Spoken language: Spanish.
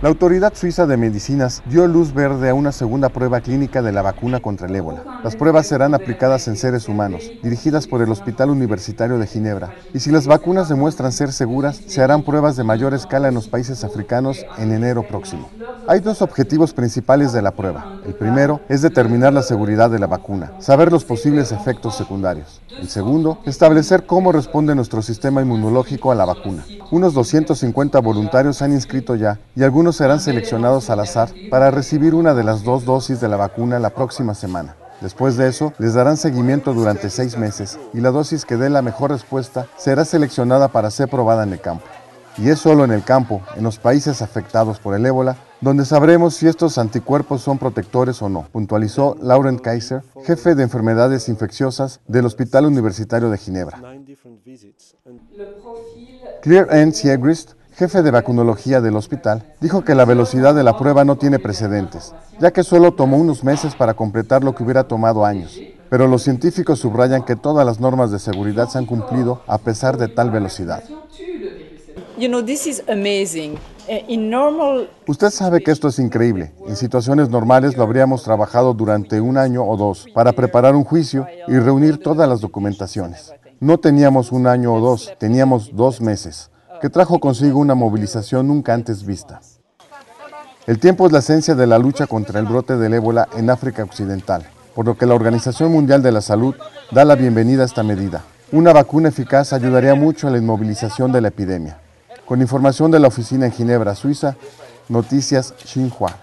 La autoridad suiza de medicinas dio luz verde a una segunda prueba clínica de la vacuna contra el ébola. Las pruebas serán aplicadas en seres humanos, dirigidas por el Hospital Universitario de Ginebra. Y si las vacunas demuestran ser seguras, se harán pruebas de mayor escala en los países africanos en enero próximo. Hay dos objetivos principales de la prueba. El primero es determinar la seguridad de la vacuna, saber los posibles efectos secundarios. El segundo, establecer cómo responde nuestro sistema inmunológico a la vacuna. Unos 250 voluntarios han inscrito ya y algunos serán seleccionados al azar para recibir una de las dos dosis de la vacuna la próxima semana. Después de eso, les darán seguimiento durante seis meses y la dosis que dé la mejor respuesta será seleccionada para ser probada en el campo. Y es solo en el campo, en los países afectados por el ébola, donde sabremos si estos anticuerpos son protectores o no, puntualizó Laurent Kaiser, jefe de enfermedades infecciosas del Hospital Universitario de Ginebra. Claire N. Siegrist, jefe de vacunología del hospital, dijo que la velocidad de la prueba no tiene precedentes, ya que solo tomó unos meses para completar lo que hubiera tomado años. Pero los científicos subrayan que todas las normas de seguridad se han cumplido a pesar de tal velocidad. Usted sabe que esto es increíble. En situaciones normales lo habríamos trabajado durante un año o dos para preparar un juicio y reunir todas las documentaciones. No teníamos un año o dos, teníamos dos meses, que trajo consigo una movilización nunca antes vista. El tiempo es la esencia de la lucha contra el brote del ébola en África Occidental, por lo que la Organización Mundial de la Salud da la bienvenida a esta medida. Una vacuna eficaz ayudaría mucho a la inmovilización de la epidemia. Con información de la oficina en Ginebra, Suiza, Noticias Xinhua.